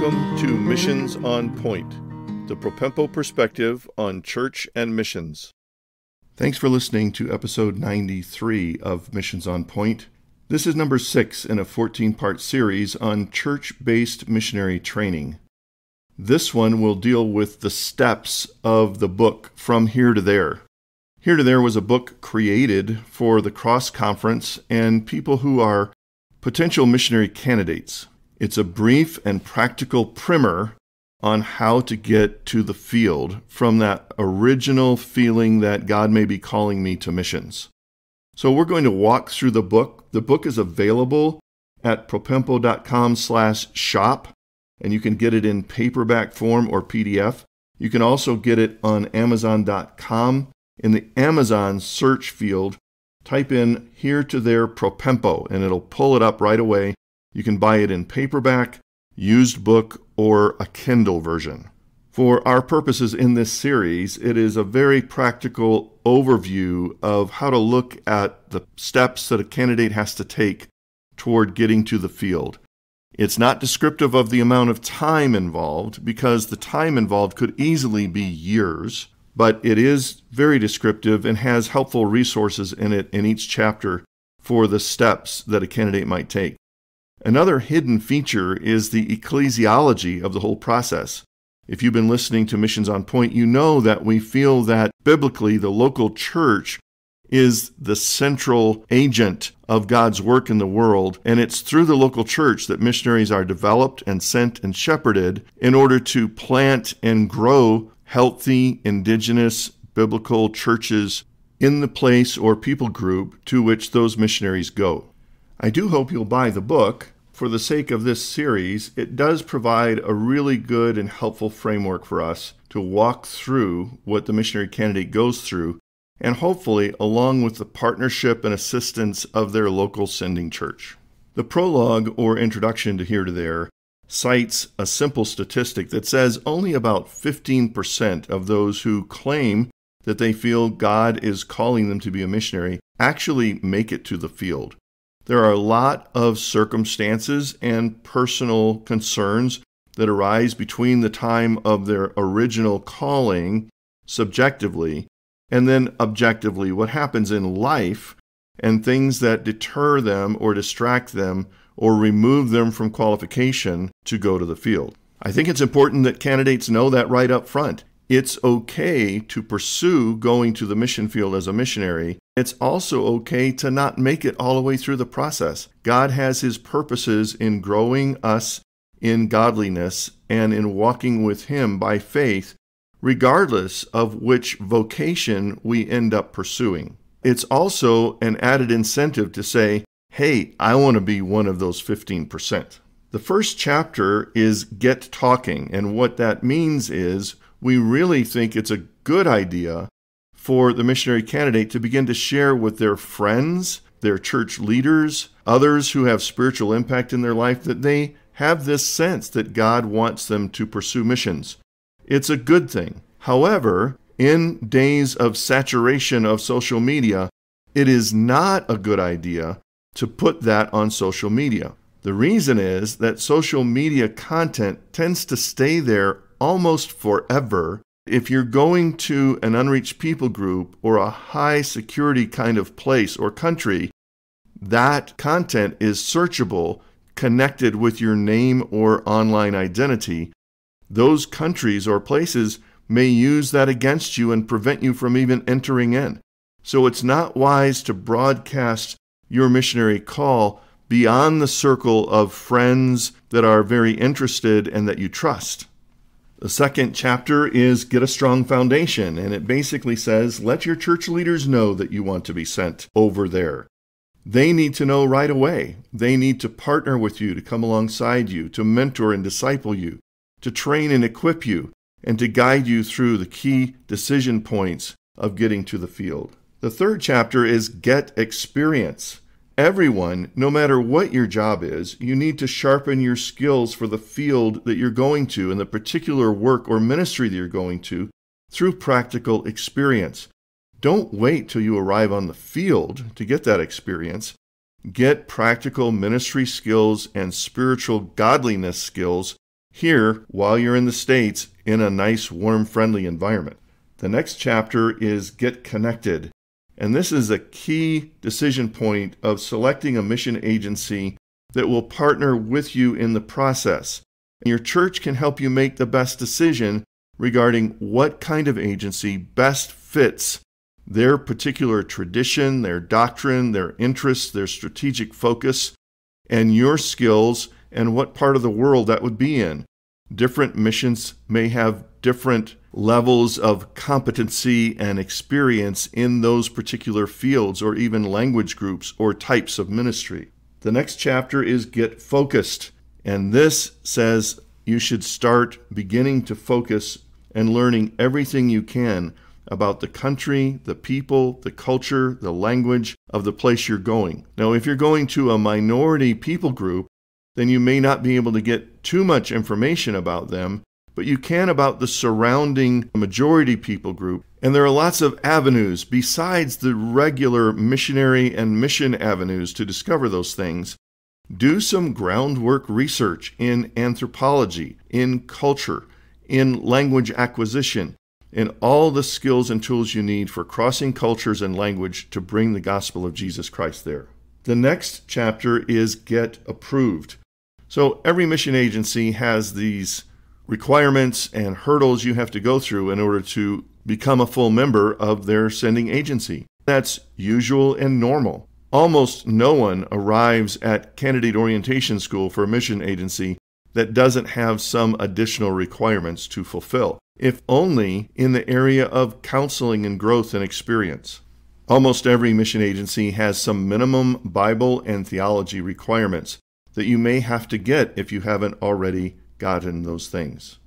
Welcome to Missions on Point, the Propempo perspective on church and missions. Thanks for listening to episode 93 of Missions on Point. This is number six in a 14 part series on church based missionary training. This one will deal with the steps of the book From Here to There. Here to There was a book created for the Cross Conference and people who are potential missionary candidates. It's a brief and practical primer on how to get to the field from that original feeling that God may be calling me to missions. So we're going to walk through the book. The book is available at propempo.com slash shop, and you can get it in paperback form or PDF. You can also get it on amazon.com. In the Amazon search field, type in here to there propempo, and it'll pull it up right away you can buy it in paperback, used book, or a Kindle version. For our purposes in this series, it is a very practical overview of how to look at the steps that a candidate has to take toward getting to the field. It's not descriptive of the amount of time involved because the time involved could easily be years, but it is very descriptive and has helpful resources in it in each chapter for the steps that a candidate might take. Another hidden feature is the ecclesiology of the whole process. If you've been listening to Missions on Point, you know that we feel that biblically the local church is the central agent of God's work in the world, and it's through the local church that missionaries are developed and sent and shepherded in order to plant and grow healthy, indigenous, biblical churches in the place or people group to which those missionaries go. I do hope you'll buy the book. For the sake of this series, it does provide a really good and helpful framework for us to walk through what the missionary candidate goes through, and hopefully along with the partnership and assistance of their local sending church. The prologue or introduction to Here to There cites a simple statistic that says only about 15% of those who claim that they feel God is calling them to be a missionary actually make it to the field. There are a lot of circumstances and personal concerns that arise between the time of their original calling, subjectively, and then objectively, what happens in life and things that deter them or distract them or remove them from qualification to go to the field. I think it's important that candidates know that right up front. It's okay to pursue going to the mission field as a missionary. It's also okay to not make it all the way through the process. God has His purposes in growing us in godliness and in walking with Him by faith, regardless of which vocation we end up pursuing. It's also an added incentive to say, hey, I want to be one of those 15%. The first chapter is Get Talking, and what that means is we really think it's a good idea for the missionary candidate to begin to share with their friends, their church leaders, others who have spiritual impact in their life that they have this sense that God wants them to pursue missions. It's a good thing. However, in days of saturation of social media, it is not a good idea to put that on social media. The reason is that social media content tends to stay there almost forever. If you're going to an unreached people group or a high security kind of place or country, that content is searchable, connected with your name or online identity. Those countries or places may use that against you and prevent you from even entering in. So it's not wise to broadcast your missionary call beyond the circle of friends that are very interested and that you trust. The second chapter is Get a Strong Foundation, and it basically says let your church leaders know that you want to be sent over there. They need to know right away. They need to partner with you, to come alongside you, to mentor and disciple you, to train and equip you, and to guide you through the key decision points of getting to the field. The third chapter is Get Experience. Everyone, no matter what your job is, you need to sharpen your skills for the field that you're going to and the particular work or ministry that you're going to through practical experience. Don't wait till you arrive on the field to get that experience. Get practical ministry skills and spiritual godliness skills here while you're in the States in a nice, warm, friendly environment. The next chapter is Get Connected. And this is a key decision point of selecting a mission agency that will partner with you in the process. Your church can help you make the best decision regarding what kind of agency best fits their particular tradition, their doctrine, their interests, their strategic focus, and your skills and what part of the world that would be in. Different missions may have different levels of competency and experience in those particular fields or even language groups or types of ministry. The next chapter is Get Focused, and this says you should start beginning to focus and learning everything you can about the country, the people, the culture, the language of the place you're going. Now, if you're going to a minority people group, then you may not be able to get too much information about them, but you can about the surrounding majority people group. And there are lots of avenues besides the regular missionary and mission avenues to discover those things. Do some groundwork research in anthropology, in culture, in language acquisition, in all the skills and tools you need for crossing cultures and language to bring the gospel of Jesus Christ there. The next chapter is Get Approved. So every mission agency has these requirements and hurdles you have to go through in order to become a full member of their sending agency. That's usual and normal. Almost no one arrives at candidate orientation school for a mission agency that doesn't have some additional requirements to fulfill, if only in the area of counseling and growth and experience. Almost every mission agency has some minimum Bible and theology requirements that you may have to get if you haven't already gotten those things.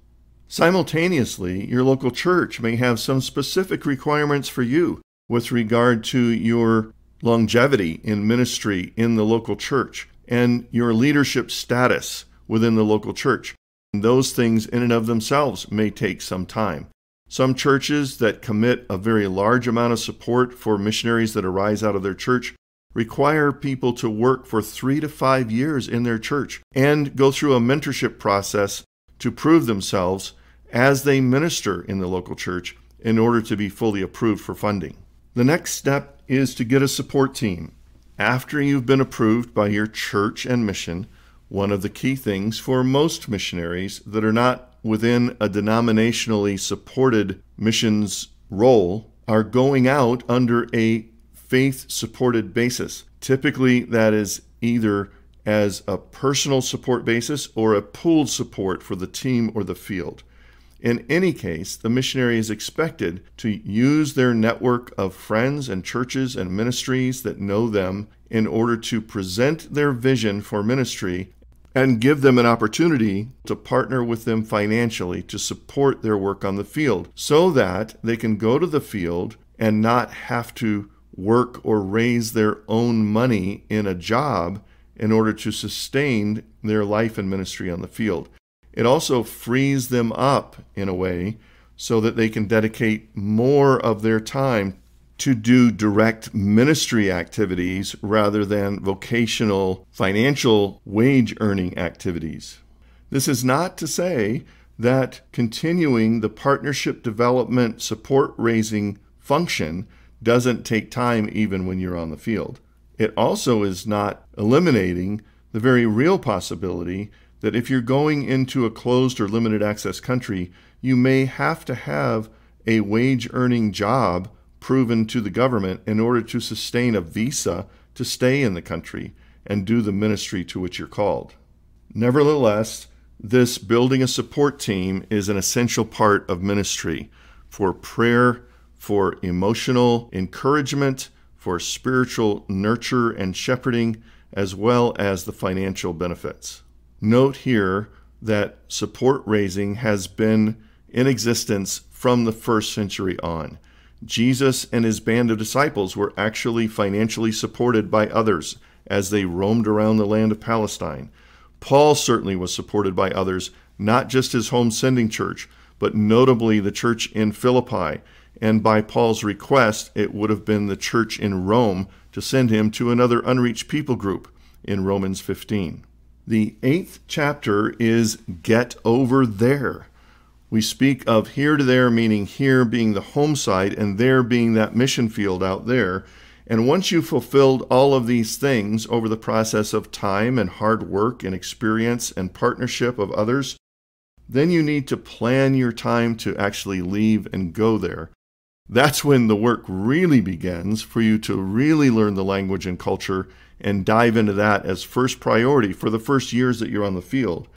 Simultaneously, your local church may have some specific requirements for you with regard to your longevity in ministry in the local church and your leadership status within the local church. And those things, in and of themselves, may take some time. Some churches that commit a very large amount of support for missionaries that arise out of their church require people to work for three to five years in their church and go through a mentorship process to prove themselves as they minister in the local church in order to be fully approved for funding. The next step is to get a support team. After you've been approved by your church and mission, one of the key things for most missionaries that are not within a denominationally supported missions role are going out under a faith supported basis. Typically, that is either as a personal support basis or a pooled support for the team or the field. In any case, the missionary is expected to use their network of friends and churches and ministries that know them in order to present their vision for ministry and give them an opportunity to partner with them financially to support their work on the field so that they can go to the field and not have to work or raise their own money in a job in order to sustain their life and ministry on the field. It also frees them up in a way so that they can dedicate more of their time to do direct ministry activities rather than vocational financial wage earning activities. This is not to say that continuing the partnership development support raising function doesn't take time even when you're on the field. It also is not eliminating the very real possibility that if you're going into a closed or limited access country, you may have to have a wage earning job proven to the government in order to sustain a visa to stay in the country and do the ministry to which you're called. Nevertheless, this building a support team is an essential part of ministry for prayer, for emotional encouragement, for spiritual nurture and shepherding, as well as the financial benefits. Note here that support raising has been in existence from the first century on. Jesus and his band of disciples were actually financially supported by others as they roamed around the land of Palestine. Paul certainly was supported by others, not just his home sending church, but notably the church in Philippi. And by Paul's request, it would have been the church in Rome to send him to another unreached people group in Romans 15. The eighth chapter is Get Over There. We speak of here to there, meaning here being the home site and there being that mission field out there. And once you've fulfilled all of these things over the process of time and hard work and experience and partnership of others, then you need to plan your time to actually leave and go there. That's when the work really begins for you to really learn the language and culture and dive into that as first priority for the first years that you're on the field.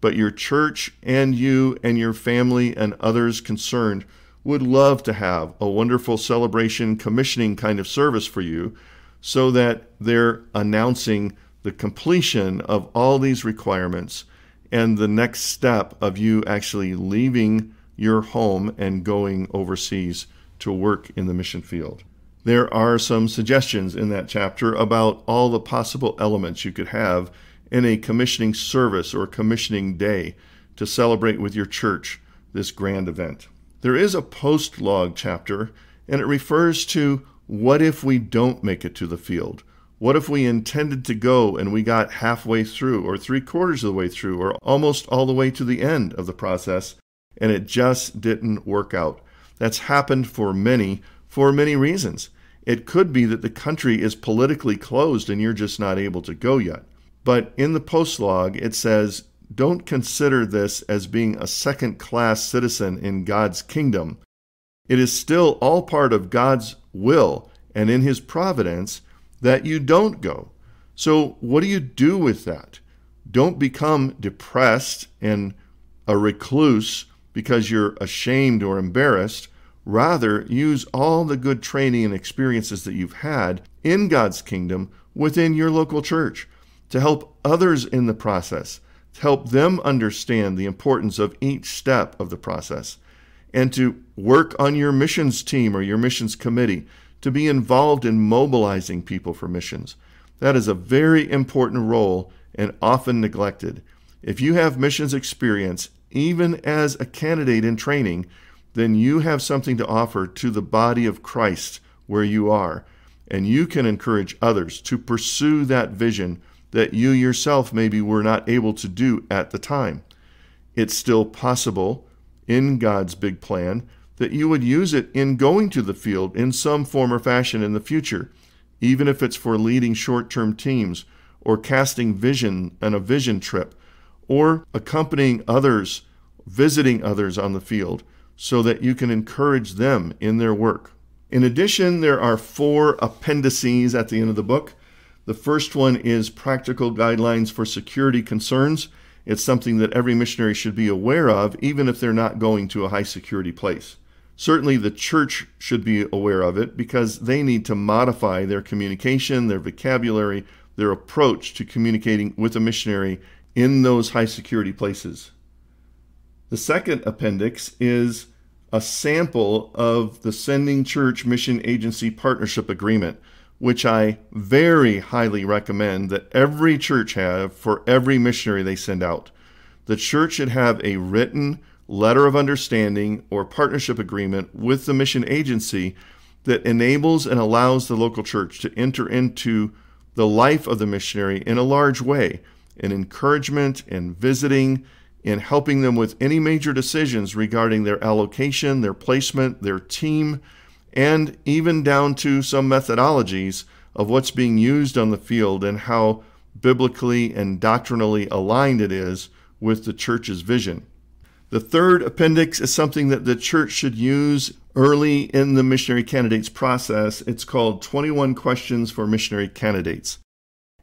But your church and you and your family and others concerned would love to have a wonderful celebration commissioning kind of service for you so that they're announcing the completion of all these requirements and the next step of you actually leaving your home and going overseas to work in the mission field. There are some suggestions in that chapter about all the possible elements you could have in a commissioning service or commissioning day to celebrate with your church this grand event. There is a post log chapter, and it refers to what if we don't make it to the field? What if we intended to go and we got halfway through, or three quarters of the way through, or almost all the way to the end of the process, and it just didn't work out? That's happened for many, for many reasons. It could be that the country is politically closed and you're just not able to go yet. But in the post log, it says, don't consider this as being a second class citizen in God's kingdom. It is still all part of God's will and in His providence that you don't go. So, what do you do with that? Don't become depressed and a recluse because you're ashamed or embarrassed. Rather, use all the good training and experiences that you've had in God's kingdom within your local church to help others in the process, to help them understand the importance of each step of the process, and to work on your missions team or your missions committee to be involved in mobilizing people for missions. That is a very important role and often neglected. If you have missions experience, even as a candidate in training, then you have something to offer to the body of Christ where you are. And you can encourage others to pursue that vision that you yourself maybe were not able to do at the time. It's still possible in God's big plan that you would use it in going to the field in some form or fashion in the future, even if it's for leading short term teams or casting vision on a vision trip or accompanying others, visiting others on the field so that you can encourage them in their work. In addition, there are four appendices at the end of the book. The first one is practical guidelines for security concerns. It's something that every missionary should be aware of, even if they're not going to a high security place. Certainly, the church should be aware of it because they need to modify their communication, their vocabulary, their approach to communicating with a missionary in those high security places. The second appendix is a sample of the Sending Church Mission Agency Partnership Agreement which I very highly recommend that every church have for every missionary they send out. The church should have a written letter of understanding or partnership agreement with the mission agency that enables and allows the local church to enter into the life of the missionary in a large way in encouragement and visiting in helping them with any major decisions regarding their allocation, their placement, their team, and even down to some methodologies of what's being used on the field and how biblically and doctrinally aligned it is with the church's vision. The third appendix is something that the church should use early in the missionary candidates process. It's called 21 Questions for Missionary Candidates.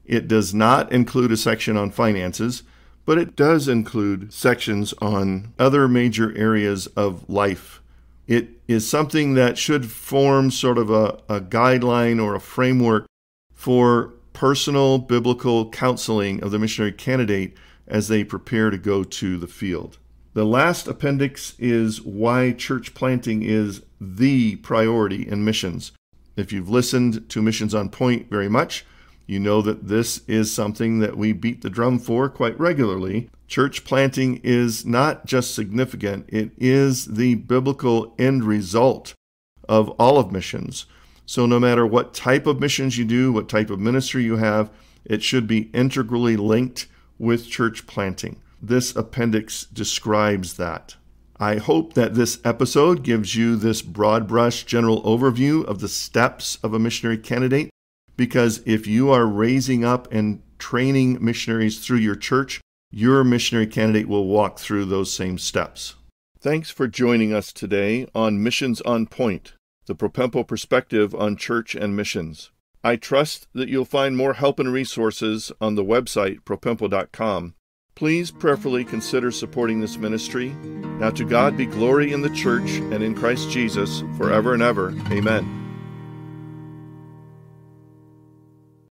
It does not include a section on finances, but it does include sections on other major areas of life it is something that should form sort of a, a guideline or a framework for personal biblical counseling of the missionary candidate as they prepare to go to the field. The last appendix is why church planting is the priority in missions. If you've listened to Missions on Point very much, you know that this is something that we beat the drum for quite regularly. Church planting is not just significant, it is the biblical end result of all of missions. So, no matter what type of missions you do, what type of ministry you have, it should be integrally linked with church planting. This appendix describes that. I hope that this episode gives you this broad brush general overview of the steps of a missionary candidate because if you are raising up and training missionaries through your church, your missionary candidate will walk through those same steps. Thanks for joining us today on Missions on Point, the Propempo perspective on church and missions. I trust that you'll find more help and resources on the website propempo.com. Please prayerfully consider supporting this ministry. Now to God be glory in the church and in Christ Jesus forever and ever. Amen.